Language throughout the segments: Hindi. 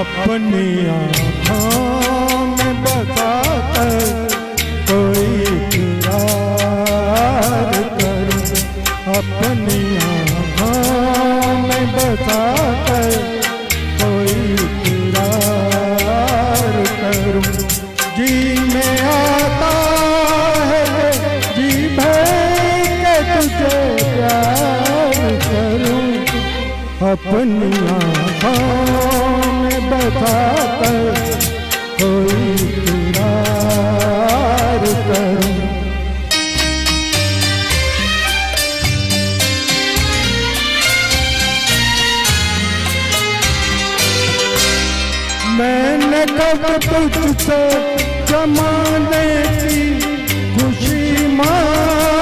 अपनी आँखों में बसा कर कोई इकरार करूँ। अपनी आँखों में बसा अपनी आँखों में बता कर कोई करूँ। मैंने कब तुझसे जमाने की खुशी मांगी?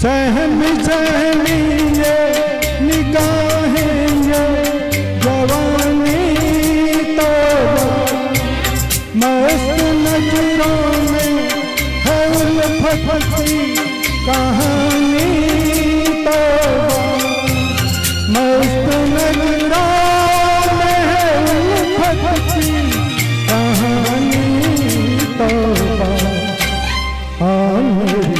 सहमी सहमी ये जवानी तो मस्त नज़रों में है उल्फत कहानी तो मस्त नज़रों में है उल्फत कहानी तो हाँ मेरी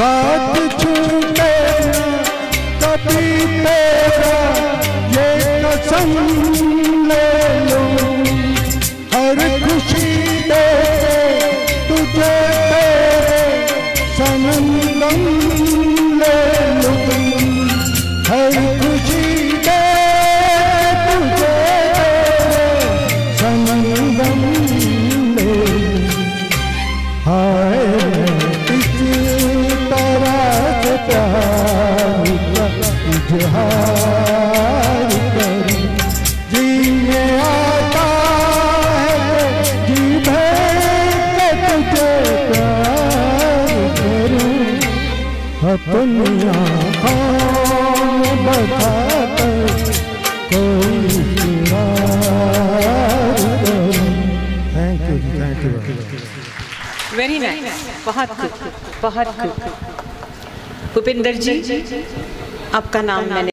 साथ छूटे कभी तेरा ये कसम ले लूँ। हर खुशी दे तुझे तेरे सनम थैंक यू वेरी नाइस बहुत बहुत भूपिंदर जी आपका नाम मैंने